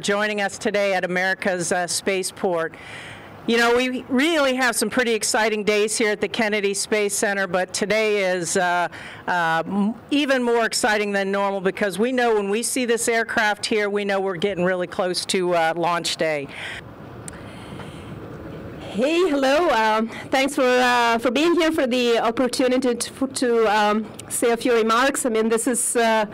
joining us today at America's uh, Spaceport. You know, we really have some pretty exciting days here at the Kennedy Space Center, but today is uh, uh, even more exciting than normal because we know when we see this aircraft here, we know we're getting really close to uh, launch day. Hey, hello. Um, thanks for uh, for being here for the opportunity to, to um, say a few remarks. I mean, this is uh,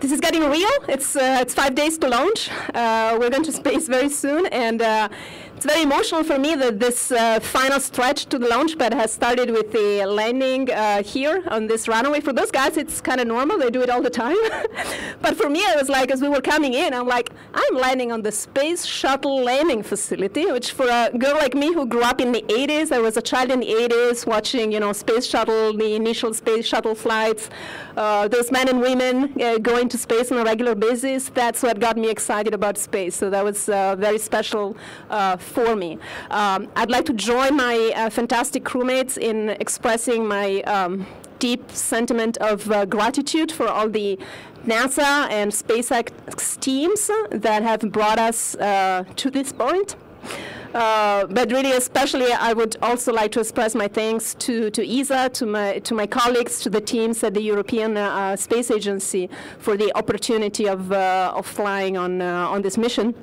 this is getting real. It's uh, it's five days to launch. Uh, we're going to space very soon, and uh, it's very emotional for me that this uh, final stretch to the launch pad has started with the landing uh, here on this runway. For those guys, it's kind of normal. They do it all the time. but for me, it was like, as we were coming in, I'm like, I'm landing on the Space Shuttle Landing Facility, which for a girl like me who grew up in the 80s, I was a child in the 80s watching, you know, Space Shuttle, the initial Space Shuttle flights, uh, those men and women uh, going to space on a regular basis. That's what got me excited about space. So that was uh, very special uh, for me. Um, I'd like to join my uh, fantastic crewmates in expressing my um, deep sentiment of uh, gratitude for all the NASA and SpaceX teams that have brought us uh, to this point. Uh, but really, especially, I would also like to express my thanks to, to ESA, to my, to my colleagues, to the teams at the European uh, Space Agency for the opportunity of, uh, of flying on, uh, on this mission.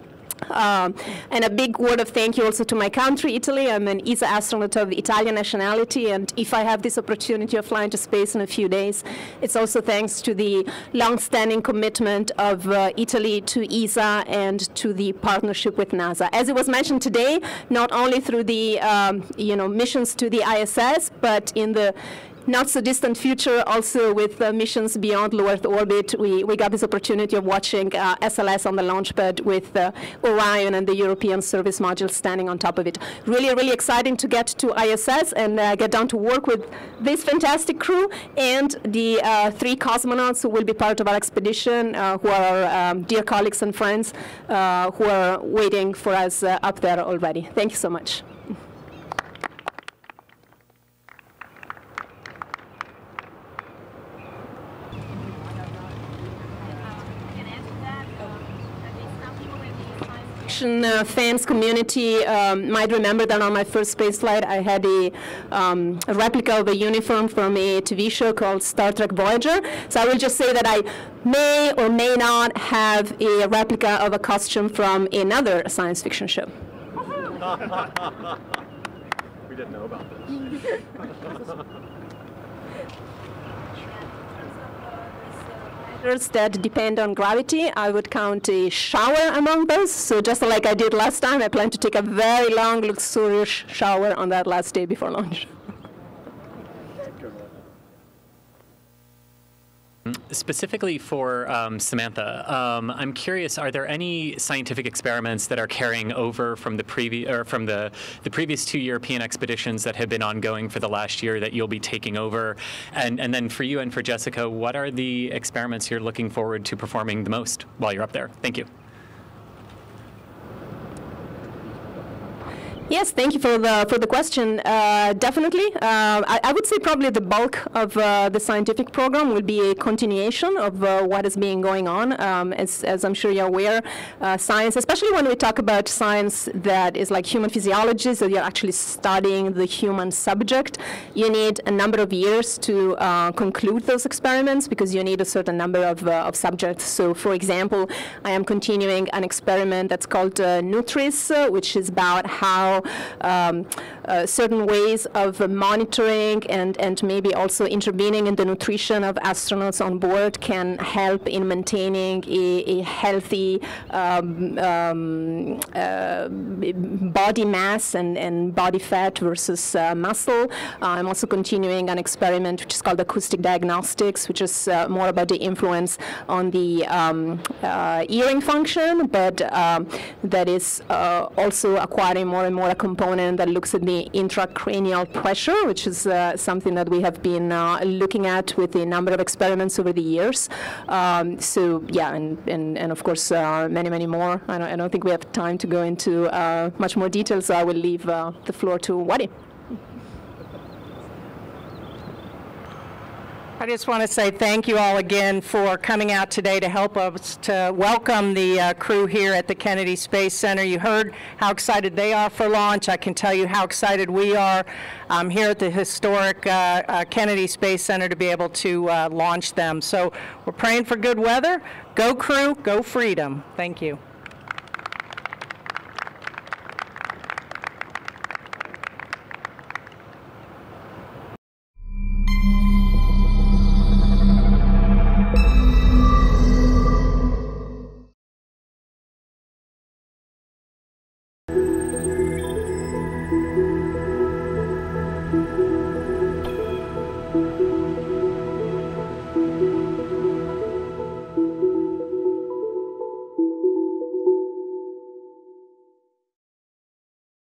Um, and a big word of thank you also to my country, Italy. I'm an ESA astronaut of Italian nationality, and if I have this opportunity of flying to space in a few days, it's also thanks to the long-standing commitment of uh, Italy to ESA and to the partnership with NASA. As it was mentioned today, not only through the um, you know missions to the ISS, but in the not so distant future, also with uh, missions beyond low Earth orbit, we, we got this opportunity of watching uh, SLS on the launch pad with uh, Orion and the European service module standing on top of it. Really, really exciting to get to ISS and uh, get down to work with this fantastic crew and the uh, three cosmonauts who will be part of our expedition, uh, who are um, dear colleagues and friends who are waiting for us up there already. Thank you so much. Fiction uh, fans community um, might remember that on my first space flight, I had a, um, a, replica of a uniform from a TV show called Star Trek Voyager. So I will just say that I may or may not have a replica of a costume from another science fiction show. we didn't know about this. that depend on gravity, I would count a shower among those. So just like I did last time, I plan to take a very long, luxurious shower on that last day before launch. Specifically for um, Samantha, um, I'm curious: Are there any scientific experiments that are carrying over from the previous or from the the previous two European expeditions that have been ongoing for the last year that you'll be taking over? And and then for you and for Jessica, what are the experiments you're looking forward to performing the most while you're up there? Thank you. Yes, thank you for the for the question. Uh, definitely, uh, I, I, would say probably the bulk of uh, the scientific program will be a continuation of uh, what is being going on. Um, as, as I'm sure you're aware, uh, science, especially when we talk about science that is like human physiology, so you're actually studying the human subject, you need a number of years to uh, conclude those experiments because you need a certain number of, of subjects. So, for example, I am continuing an experiment that's called NutrISS, which is about how um, uh, certain ways of monitoring and, and maybe also intervening in the nutrition of astronauts on board can help in maintaining a, a healthy um, um, uh, body mass and, and body fat versus uh, muscle. I'm also continuing an experiment which is called acoustic diagnostics, which is uh, more about the influence on the um, uh, hearing function, but um, that is uh, also acquiring more and more a component that looks at the intracranial pressure, which is uh, something that we have been uh, looking at with a number of experiments over the years. Um, so yeah, and, and, and of course uh, many, many more. I don't, I don't, think we have time to go into uh, much more detail, so I will leave uh, the floor to Wadi. I just want to say thank you all again for coming out today to help us to welcome the uh, crew here at the Kennedy Space Center. You heard how excited they are for launch. I can tell you how excited we are um, here at the historic uh, uh, Kennedy Space Center to be able to uh, launch them. So we're praying for good weather. Go crew, go freedom. Thank you.